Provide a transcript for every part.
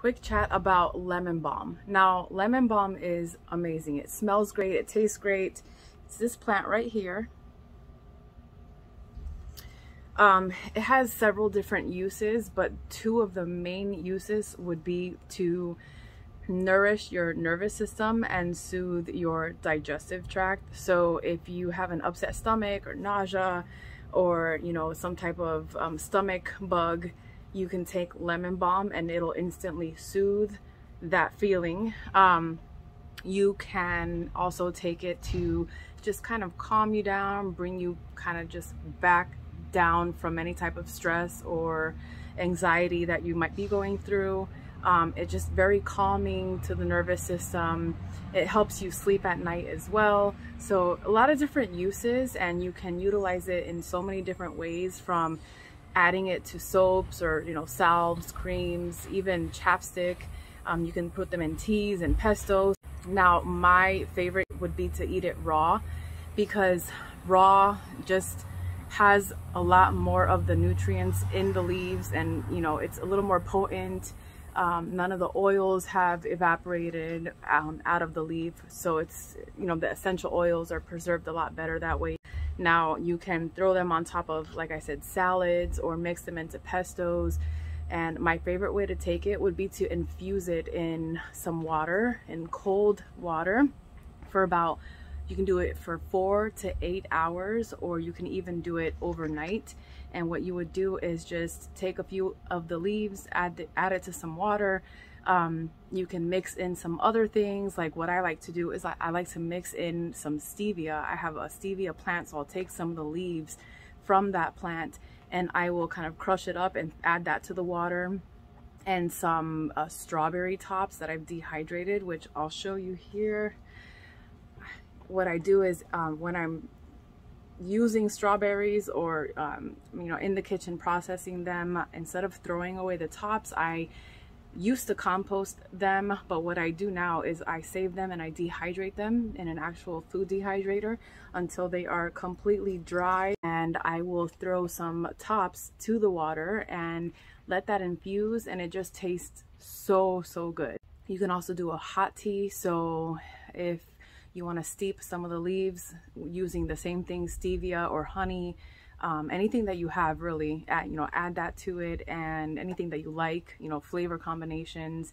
quick chat about lemon balm. Now, lemon balm is amazing. It smells great, it tastes great. It's this plant right here. Um, it has several different uses, but two of the main uses would be to nourish your nervous system and soothe your digestive tract. So if you have an upset stomach or nausea or, you know, some type of um, stomach bug, you can take lemon balm and it'll instantly soothe that feeling. Um, you can also take it to just kind of calm you down, bring you kind of just back down from any type of stress or anxiety that you might be going through. Um, it's just very calming to the nervous system. It helps you sleep at night as well. So a lot of different uses and you can utilize it in so many different ways from adding it to soaps or, you know, salves, creams, even chapstick. Um, you can put them in teas and pestos. Now, my favorite would be to eat it raw because raw just has a lot more of the nutrients in the leaves and, you know, it's a little more potent. Um, none of the oils have evaporated um, out of the leaf. So it's, you know, the essential oils are preserved a lot better that way. Now you can throw them on top of, like I said, salads or mix them into pestos. And my favorite way to take it would be to infuse it in some water, in cold water for about, you can do it for four to eight hours, or you can even do it overnight. And what you would do is just take a few of the leaves, add, the, add it to some water, um, you can mix in some other things. Like what I like to do is I, I like to mix in some stevia. I have a stevia plant, so I'll take some of the leaves from that plant and I will kind of crush it up and add that to the water and some uh, strawberry tops that I've dehydrated, which I'll show you here. What I do is um, when I'm using strawberries or um, you know in the kitchen processing them instead of throwing away the tops I used to compost them but what I do now is I save them and I dehydrate them in an actual food dehydrator until they are completely dry. And I will throw some tops to the water and let that infuse and it just tastes so so good. You can also do a hot tea. So if you want to steep some of the leaves using the same thing stevia or honey um, anything that you have really you know add that to it and anything that you like you know flavor combinations.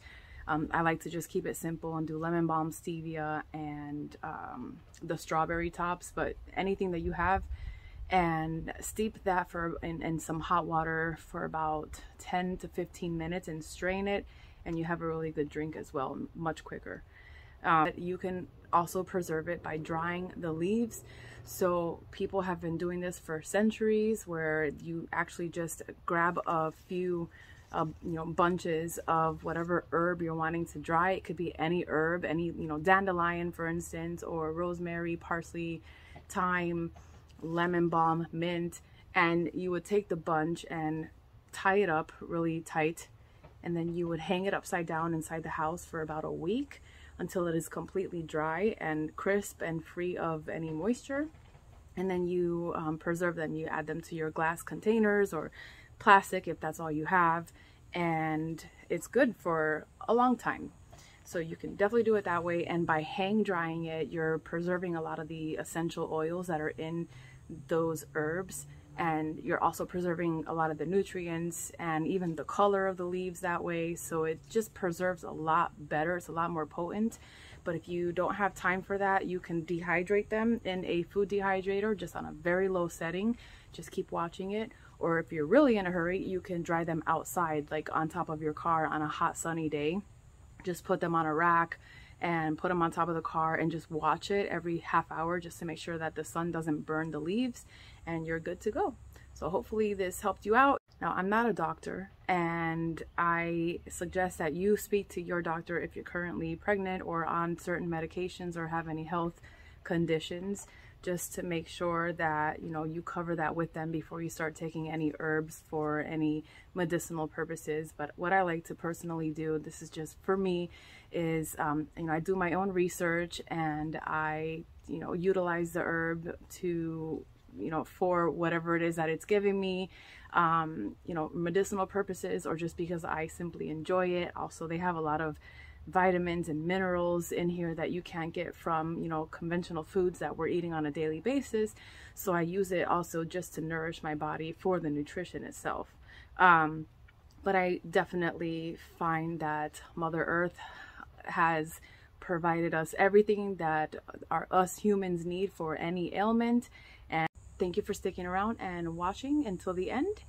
Um, I like to just keep it simple and do lemon balm stevia and um, the strawberry tops but anything that you have and steep that for in, in some hot water for about 10 to 15 minutes and strain it and you have a really good drink as well much quicker. Um, you can also preserve it by drying the leaves. So people have been doing this for centuries where you actually just grab a few uh, you know bunches of whatever herb you're wanting to dry. It could be any herb any you know dandelion for instance or rosemary parsley thyme lemon balm mint. And you would take the bunch and tie it up really tight and then you would hang it upside down inside the house for about a week until it is completely dry and crisp and free of any moisture. And then you um, preserve them. You add them to your glass containers or plastic if that's all you have. And it's good for a long time. So you can definitely do it that way. And by hang drying it, you're preserving a lot of the essential oils that are in those herbs and you're also preserving a lot of the nutrients and even the color of the leaves that way. So it just preserves a lot better. It's a lot more potent. But if you don't have time for that you can dehydrate them in a food dehydrator just on a very low setting. Just keep watching it. Or if you're really in a hurry you can dry them outside like on top of your car on a hot sunny day. Just put them on a rack and put them on top of the car and just watch it every half hour just to make sure that the sun doesn't burn the leaves and you're good to go. So hopefully this helped you out. Now, I'm not a doctor, and I suggest that you speak to your doctor if you're currently pregnant or on certain medications or have any health conditions just to make sure that you know you cover that with them before you start taking any herbs for any medicinal purposes but what I like to personally do this is just for me is um, you know I do my own research and I you know utilize the herb to you know, for whatever it is that it's giving me, um, you know, medicinal purposes or just because I simply enjoy it. Also, they have a lot of vitamins and minerals in here that you can't get from, you know, conventional foods that we're eating on a daily basis. So I use it also just to nourish my body for the nutrition itself. Um, but I definitely find that Mother Earth has provided us everything that our us humans need for any ailment and thank you for sticking around and watching until the end